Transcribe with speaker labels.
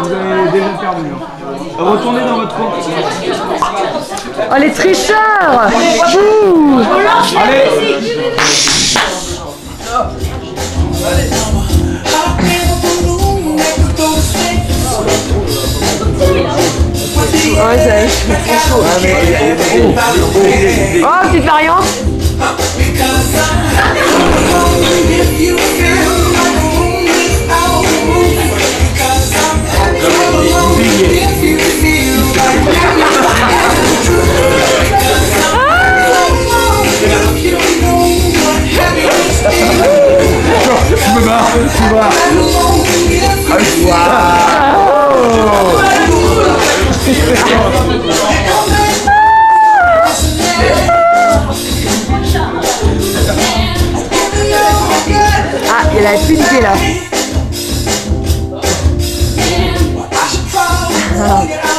Speaker 1: vous avez déjà perdu. hein. Retournez dans votre coin.
Speaker 2: Oh les tricheurs Ouh.
Speaker 1: Allez
Speaker 2: Ouais, ça y est. Oh, petite variante Ah, il a plus d'idée là. Ah.